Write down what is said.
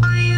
Why